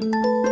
Música